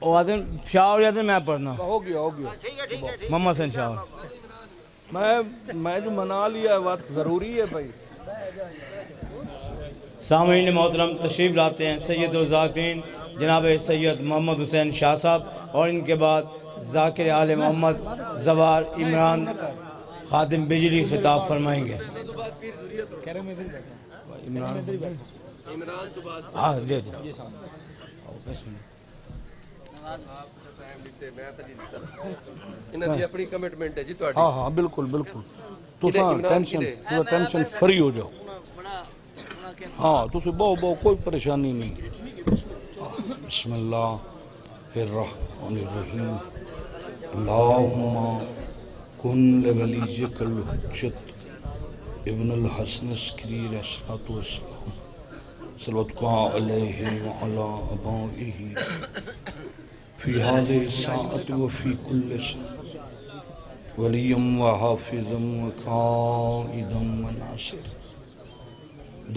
وہ آتے ہیں شاہ ہو جاتے ہیں میں پڑھنا۔ ہو گیا ہو گیا۔ محمد حسین شاہ۔ میں میں جو منا لیا ہے وقت ضروری ہے بھائی۔ سامعین محترم تشریف لاتے ہیں سید الزاکرین جناب سید محمد حسین شاہ صاحب اور ان کے بعد ذاکر آل محمد زوار عمران خادم بجلی خطاب فرمائیں گے۔ ہاں جی جی۔ بسم اللہ انہاں دی اپنی کمٹمنٹ ہے جی تہاڈی ہاں ہاں بالکل بالکل۔ تساں عمران ٹینشن کدے؟ تساں ٹینشن فری ہو جاؤ۔ ہاں تسے بہو بہو کوئی پریشانی نہیں۔ بسم اللہ الرحمن الرحیم۔ اللہم کن لولیجک الحجت ابن الحسن اسکری علیہ الصلاة والسلام صلواتکا علیہ وعلا ابائیہ فی هذه الساعة وفي كل ساعة وليا وحافظا وقائدا وناصرا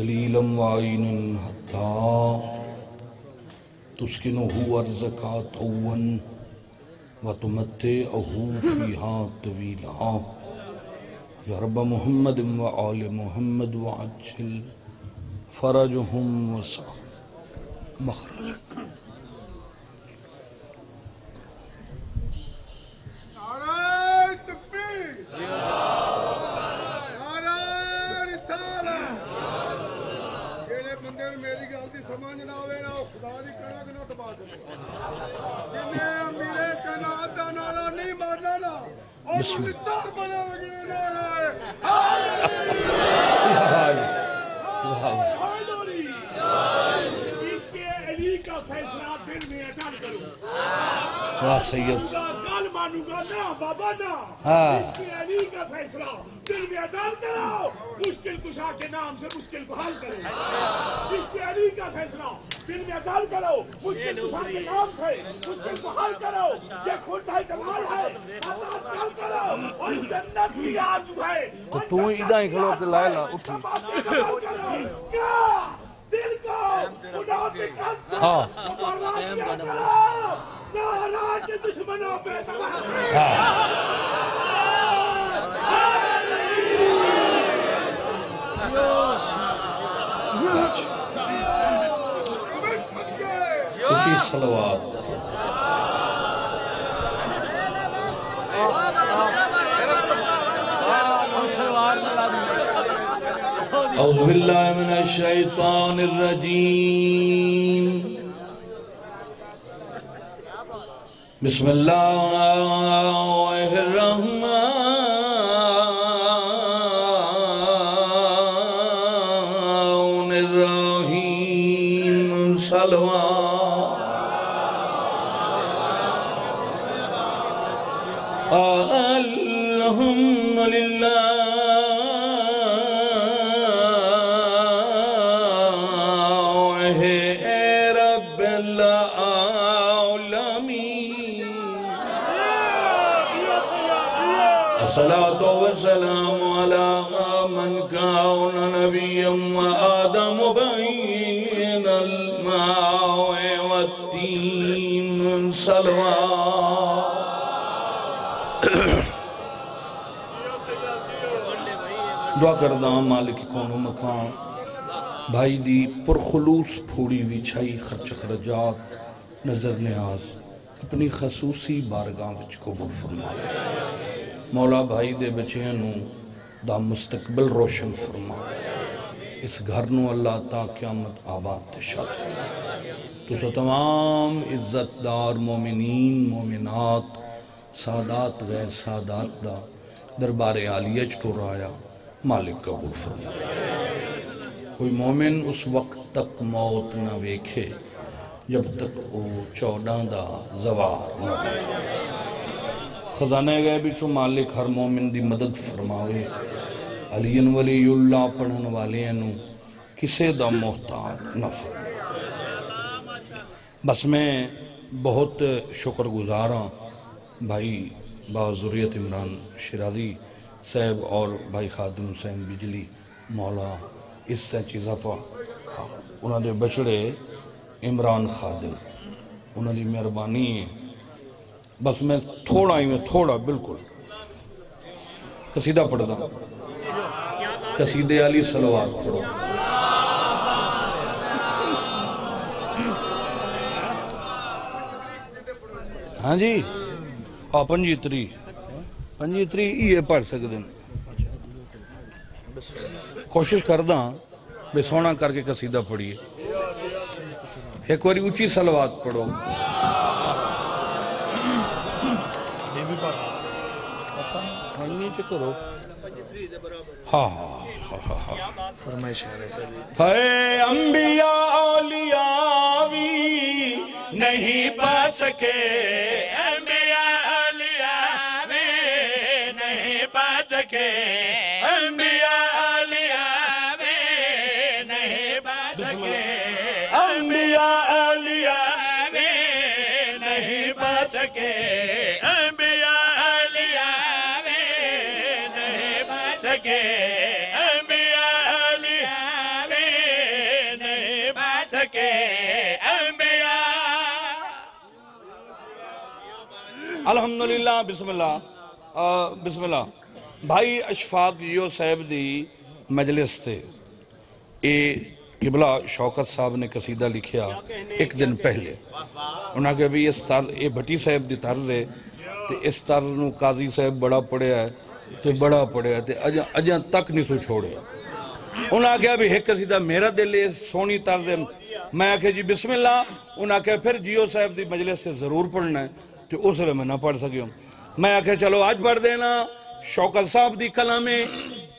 دليلا وعينا حتى تسكنه أرزقا طوا وتمتعه فيها طويلا يا رب محمد وآل محمد وعجل فرجهم وسع مخرجهم نعرہ تکبیر واہ سید۔ نہ بابا نہ ہاں علی کا فیصلہ۔ دل میں اٹل کرو مشکل کشا کے نام سے مشکل کو حل کرو عشق علی کا فیصلہ۔ دل میں اٹل کرو مشکل کشا کے نام سے مشکل کو حل کرو یہ خود ہے کمال ہے عطا حل کرو اور جنت کی آرزو ہے۔ تو تو ادھا ہی کھلو کے لائے لا اٹھی۔ کیا؟ دل کو خدا سے کہتا ہاں۔ لا أعوذ بالله من الشيطان الرجيم. بسم الله الرحمن الرحيم صلوات۔ الحمد لله دعا کردہ مالک کون و مکان بھائی دی پرخلوص پھوڑی وی چھائی خرچ خرجات، نظر نیاز۔ اپنی خصوصی بارگاہ وچ قبول فرما مولا بھائی دے بچیاں نو دا مستقبل روشن فرما اس گھر نو اللہ تا قیامت آباد تشاد تو سو تمام عزت دار مومنین، مومنات، سادات، غیر سادات دا دربار عالیہ چٹو رایا۔ مالک قبول فرما۔ کوئی مومن اس وقت تک موت نہ ویکھے جب تک او چودہ دا زوار نہ ہو۔ خزانہ گئے بھی چو مالک ہر مومن دی مدد فرماوے۔ علی ولی اللہ پڑھن والے انو کسے دا محتاج نہ فرماوے۔ بس میں بہت شکر گزاراں بھائی باضوریت عمران شرازی صاحب اور بھائی خادم حسین بجلی، مولا، اس سے چیزا انہوں نے بچڑے عمران خادم انہوں نے مہربانی ہے۔ بس میں تھوڑا ہی میں تھوڑا، بالکل۔ قصیدہ پڑھ دا قصیدے علی صلوات پڑھو۔ ہاں جی, جی ہاں پنجی تری پنجی یہ پڑھ سکتے ہیں۔ کوشش کردہ ہاں، بے سونا کر کے قصیدہ پڑھیے۔ ایک واری اچھی سلوات پڑھو۔ ہاں ہاں ہاں, ہاں،, ہاں، فرمائش ہے انبیاء، اولیاء بھی نہیں پا سکے۔ سکے انبیاء اولیاء بھی نہیں پا سکے انبیاء بھی نہیں انبیاء اولیاء بھی نہیں انبیاء۔ الحمدللہ بسم اللہ۔ آ، بسم اللہ۔ بھائی اشفاق جیو صاحب دی مجلس تھے اے قبلہ شوکت صاحب نے قصیدہ لکھیا ایک دن پہلے۔ انہاں کہ بھی اس طرز اے بھٹی صاحب دی طرز ہے تے اس طرز نو قاضی صاحب بڑا پڑھیا ہے تے بڑا پڑھیا ہے تے اجاں تک نہیں سو چھوڑیا۔ انہاں کہا بھی ایک قصیدہ میرا دل ہے، سونی طرز ہے۔ میں آکھے جی بسم اللہ۔ انہاں کہا پھر جیو صاحب دی مجلس سے ضرور پڑھنا ہے تو اس لیے میں نہ پڑھ سکیوں۔ میں آکھے چلو آج پڑھ دینا۔ شوکت صاحب دی کلامیں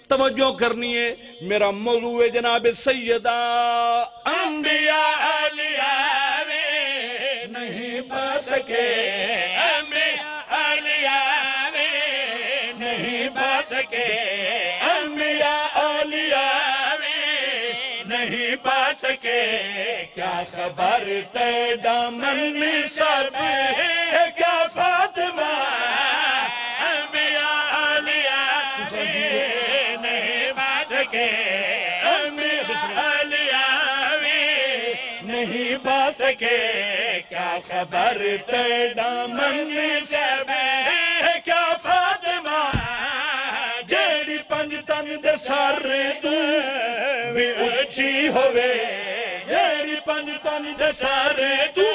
توجہ کرنی ہے۔ میرا موضوع ہے جناب سیدہ انبیاء علیہ میں نہیں پا سکے۔ انبیاء علیہ میں نہیں پا سکے۔ انبیاء علیہ میں نہیں پا سکے۔ کیا خبر تے دامن سب ہے؟ کیا فاطمہ علیہ میں نہیں پا سکے انبیاء علیہ میں نہیں پا سکے کیا خبر تے دامن سب ہے کیا فاطمہ جیڑی پنج تن دے سارے تو بھی اچھی ہوئے جیڑی پنج تن دے سارے تو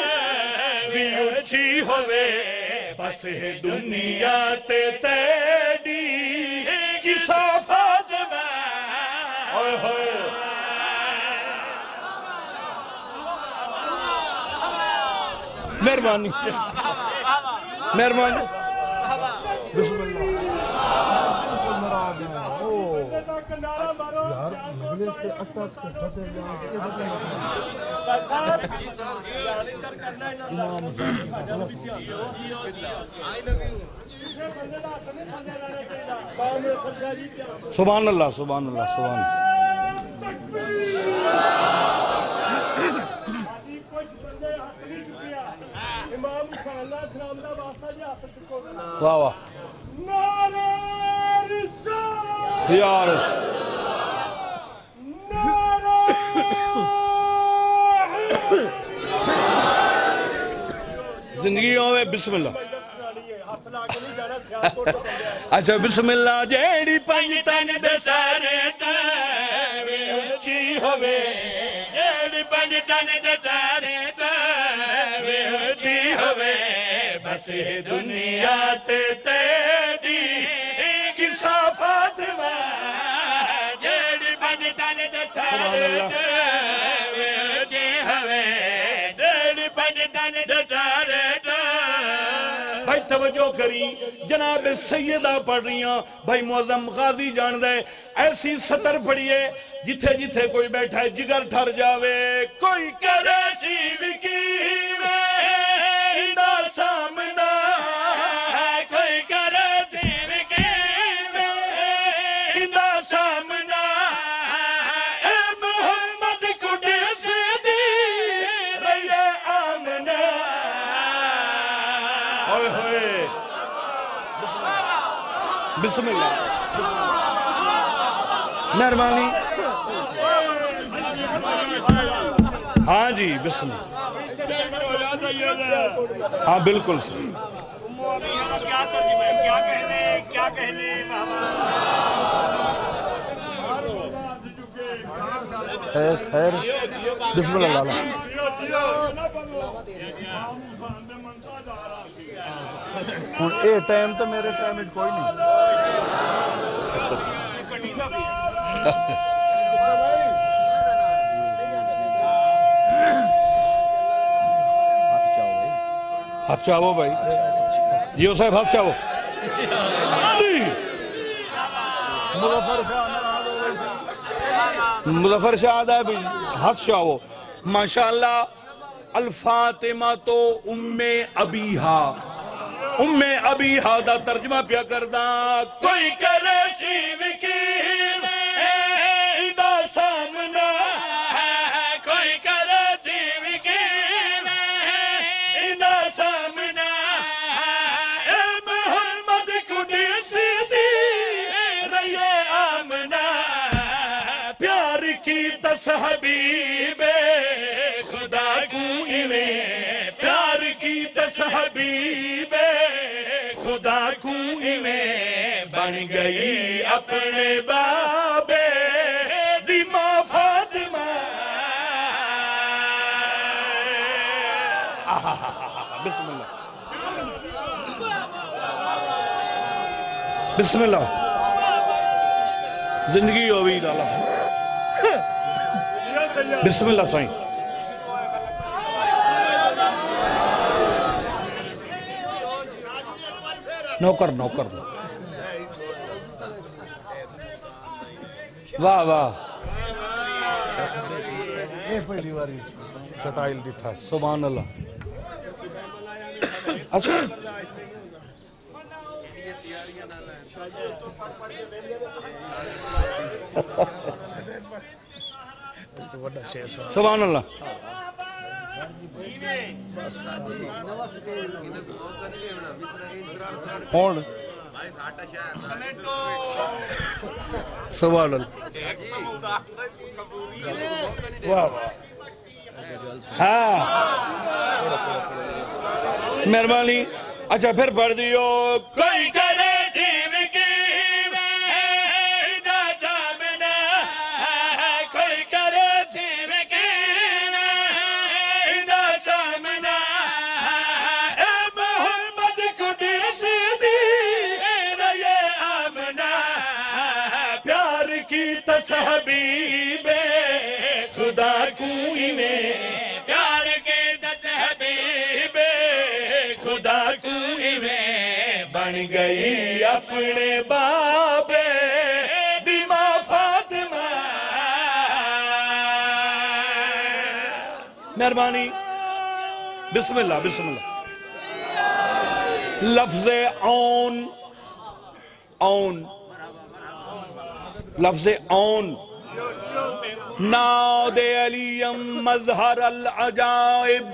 بھی اچھی ہوئے ہوئے مہربانی۔ مہربانی۔ سبحان اللہ۔ سبحان اللہ سبحان اللہ امام واہ واہ۔ نعرہ رسالت یا رسول زندگی ہوئے بسم اللہ۔ اچھا بسم اللہ جیڑی پنج تن دے سارے تاوے اچھی ہوئے جیڑی پنج تن دے سارے تاوے اچھی ہوئے بس دنیا تے تیری کسا فاطمہ جیڑی پنج تن دے سارے تاوے اچھی ہوئے جیڑی پنج تن دے سارے بھائی توجہ کری، جناب سیدہ پڑھ رہی ہیں بھائی معظم غازی جان دے ایسی سطر پڑھئے جتھے جتھے کوئی بیٹھا ہے، جگر ٹھر جاوے، کوئی کرے سی وکی۔ بسم اللہ۔ مہربانی۔ ہاں جی بسم اللہ۔ ہاں بالکل صحیح خیر خیر۔ بسم اللہ لالا ہوں اے ٹائم تو میرے ٹائم کوئی نہیں ہاتھ چاہو بھائی جیو صاحب ہاتھ چاہو مظفر شاہ آدھا ہے بھائی ہاتھ چاہو ماشاءاللہ الفاطمہ تو ام ابیہا ام ابیہا دا ترجمہ پیا کردہ۔ کوئی کرے سی وکیر اے دا سامنا۔ ہے کوئی کرے سی گئی اپنے بابے دی فاطمہ۔ بسم اللہ۔ بسم اللہ۔ زندگی ہوئی لالا۔ بسم اللہ سائیں۔ نوکر نوکر۔ واہ واہ۔ پہلی باری سٹائل تھا سبحان اللہ۔ اچھا۔ سبحان اللہ۔ کون سوال واہ ہاں۔ مہربانی۔ اچھا پھر پڑھ دیو۔ کی تصحبیب خدا کو انہیں پیار کی تصحبیب خدا کو انہیں بن گئی اپنے بابے دی ماں فاطمہ۔ مہربانی، بسم اللہ بسم اللہ۔ لفظ اون اون لفظ اون۔ ناد علیم مظہر العجائب۔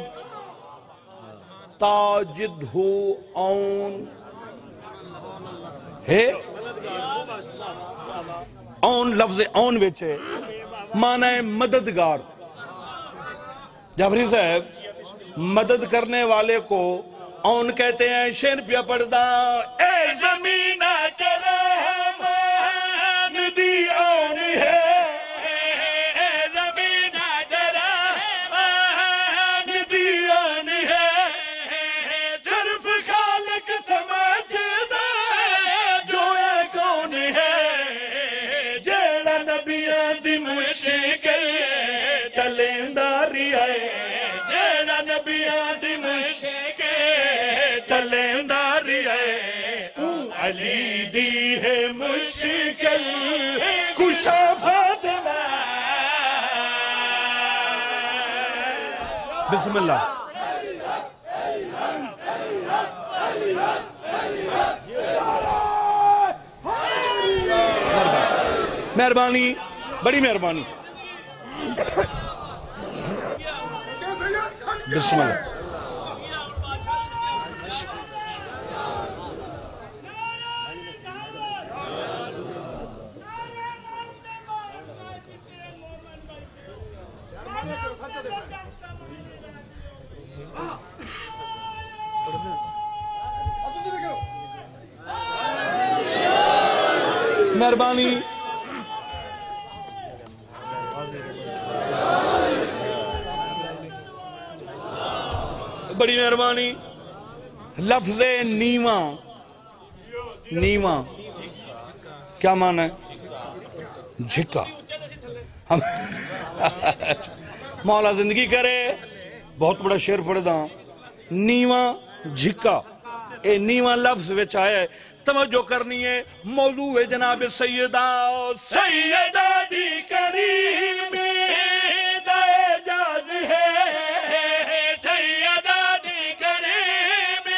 تاجد ہو اون۔ ہے؟ اون لفظ اون ویچے معنی مددگار۔ جعفری صاحب، مدد کرنے والے کو اون کہتے ہیں، شیر پیا پڑھدا، اے زمین مشکل کشا فاطمہ۔ بسم اللہ۔ مہربانی بڑی مہربانی۔ بسم اللہ۔ مہربانی بڑی مہربانی۔ لفظ نیواں نیواں کیا معنی ہے؟ جھکا۔ مولا زندگی کرے۔ بہت بڑا شیر پڑھ دا نیواں جھکا۔ اے نیواں لفظ وچ آیا ہے۔ توجہ کرنی ہے۔ موضوع ہے جناب سیدہ سیدہ دی کریم۔ دا اعجاز ہے۔ سیدہ دی کریم۔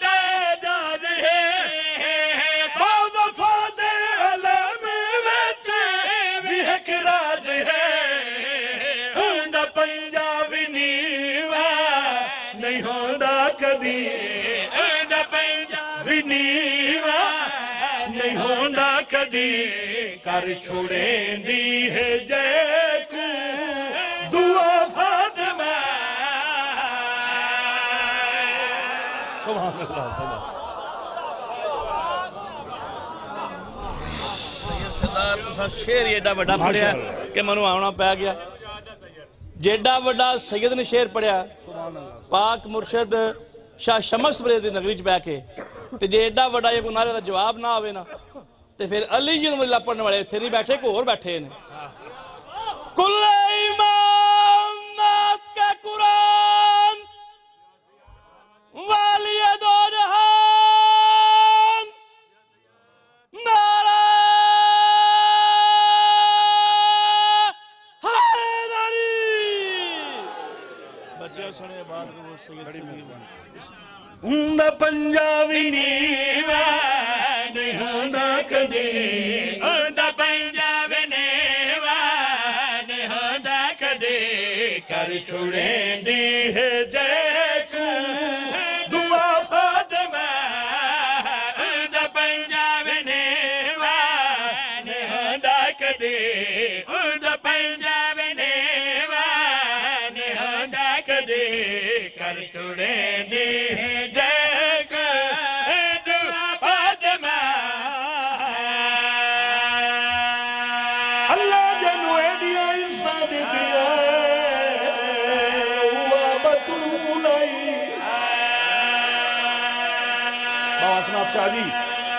دا اعجاز ہے۔ با وفا دے علم وچ بھی ایک راز ہے۔ ہوندا پنجابی نیوا نہیں ہوندا کدی۔ ਨੀਵਾ ਨਹੀਂ ਹੁੰਦਾ ਕਦੀ। ਕਰ ਛੋੜੇਂਦੀ ਹੈ ਜੈ ਸ਼ੇਰ ਏਡਾ ਵੱਡਾ ਕਿ ਮੈਨੂੰ ਆਉਣਾ ਪੈ ਗਿਆ। ਜੇਡਾ ਵੱਡਾ ਸੈਦ ਨੇ ਸ਼ੇਰ ਪੜਿਆ ਪਾਕ ਮੁਰਸ਼ਦ ਸ਼ਾਹ ਸ਼ਮਸ ਬਰੇਜ਼ ਦੀ ਨਗਰੀ ਚ ਬੈ ਕੇ। ਤੇ ਜੇ ਏਡਾ ਵੱਡਾ ਇਹ ਨਾਰੇ ਦਾ ਜਵਾਬ ਨਾ ਆਵੇ ਨਾ, ਤੇ ਫਿਰ ਅਲੀ ਜੀ ਨੂੰ ਲੱਪਣ ਵਾਲੇ ਇੱਥੇ ਨਹੀਂ ਬੈਠੇ ਕੋਰ ਬੈਠੇ ਨੇ। ਕੁੱਲ ਇਮਾਮ ਕਾ ਕੁਰਾਨ। شاہ جی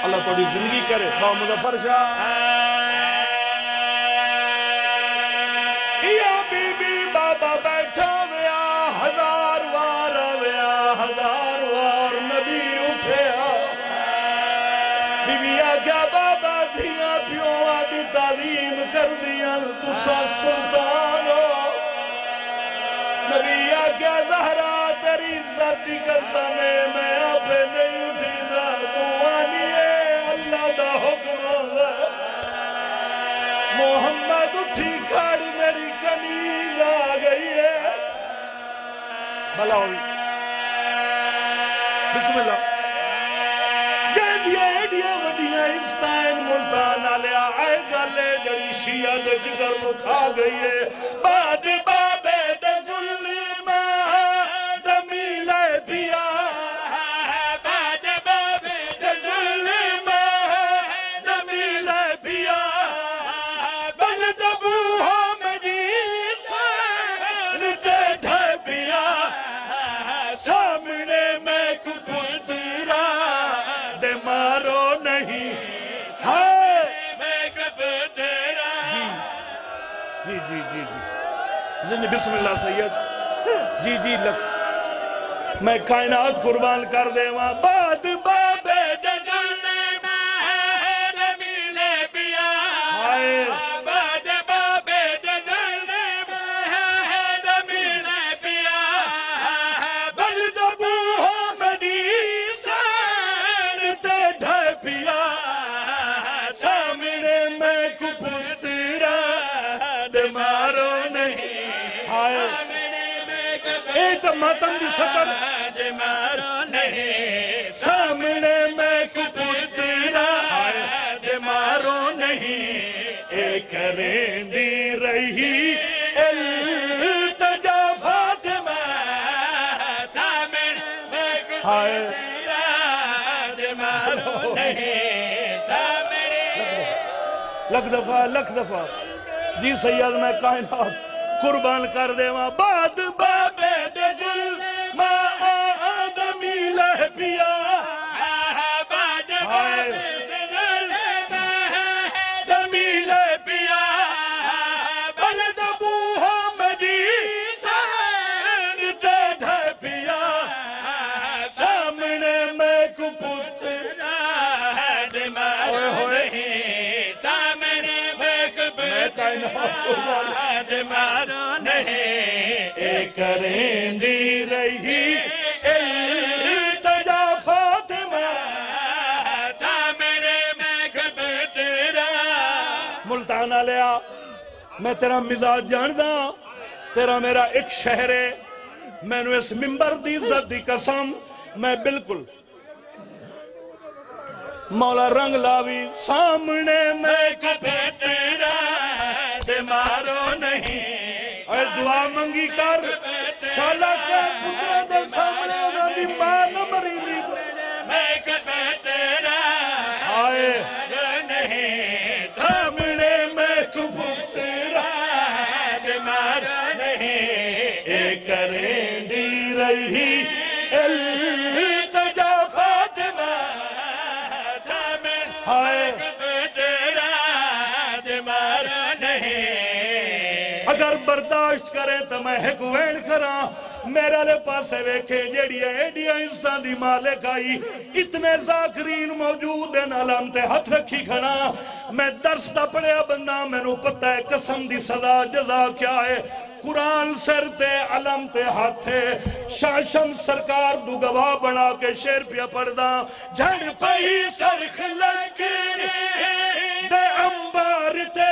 اللہ توڑی زندگی کرے۔ بابا مظفر شاہ۔ یا بی بی بابا بیٹھا ویا، ہزار وار ویا، ہزار وار نبی اٹھیا۔ بی بی آگیا بابا دھیاں پیوں دی تعلیم کر دیا تسا سلطان ہو۔ نبی آگیا زہرا تیری عزت دی قسم میں آپ نہیں اٹھی دا حکم ہوگا محمد اٹھی کھڑ میری کنیز آ گئی ہے۔ بھلا ہوئی بسم اللہ۔ جہدیاں ایڈیاں وڈیاں استائن ملتان آلیا آئے گالے جڑی شیعہ دے جگر نو کھا گئی ہے۔ بعد بابے جی بسم اللہ سید۔ جی جی لکھ۔ میں کائنات قربان کر دے وہاں اے ماتم دی سطر۔ دے مارو نہیں سامنے میں کپترا دے مارو نہیں۔ اے کریں دی رہی، التجا فاطمہ سامنے میں کپترا دے مارو نہیں۔ سامنے۔ لکھ دفعہ لکھ دفعہ۔ جی سید، میں کائنات قربان کر دے ماں بعد آدمی لہ پیا ہائے میں تیرا مزاج جاندہ تیرا میرا ایک شہر ہے۔ میں نے اس ممبر دی عزت دی قسم میں بالکل مولا رنگ لاوی، سامنے میں کبھی تیرا دمارو نہیں۔ اے دعا منگی کر شالا کے پترے برداشت کرے تو میں ایک وین کرا میرے لے پاسے ویکھے جیڑی ہے ایڈیا انسان دی مالک آئی۔ اتنے ذاکرین موجود ہیں علامت ہاتھ رکھی کھڑا۔ میں درس دا پڑیا بندہ میں نو پتہ ہے قسم دی صدا جزا کیا ہے۔ قرآن سر تے علم تے ہاتھے شاشم سرکار دو گواہ بنا کے شیر پیا پڑدا جھڑ پئی سرخ لکڑی دے امبار تے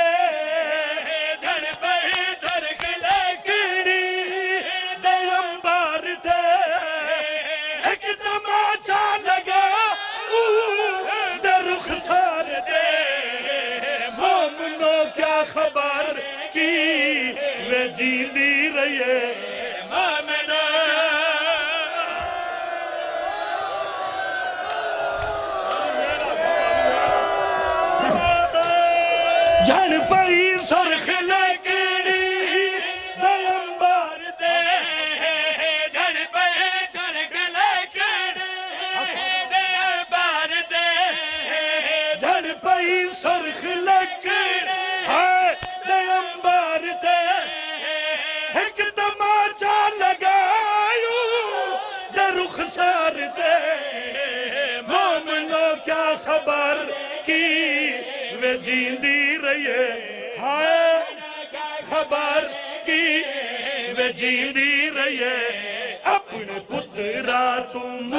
وہ جیندی رہیے۔ اپنے پترا تم